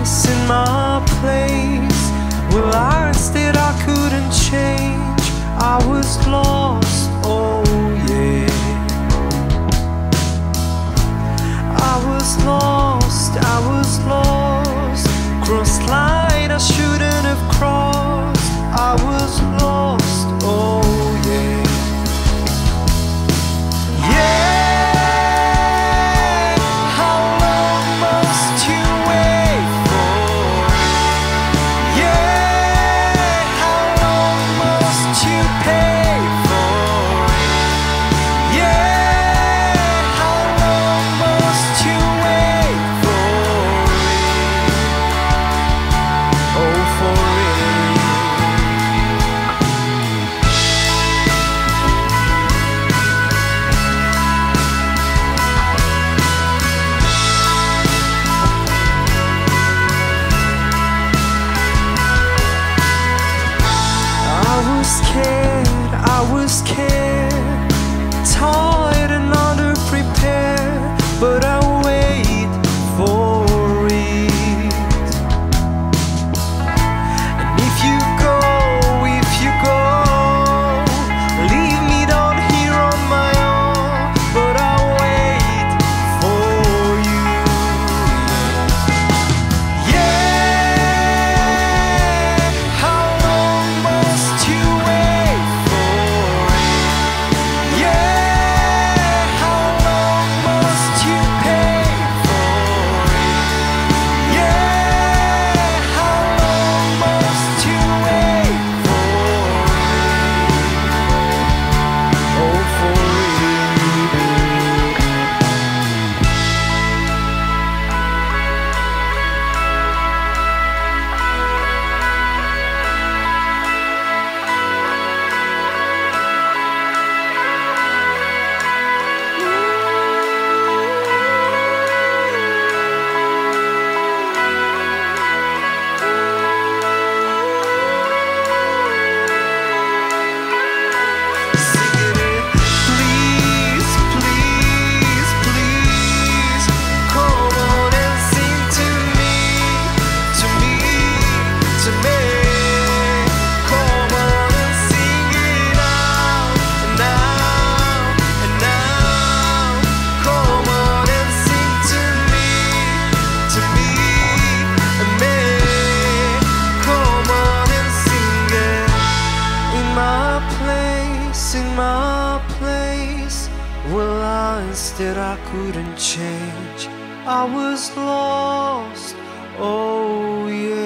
place in my place. Well, I asked I couldn't change. that I couldn't change. I was lost, oh yeah.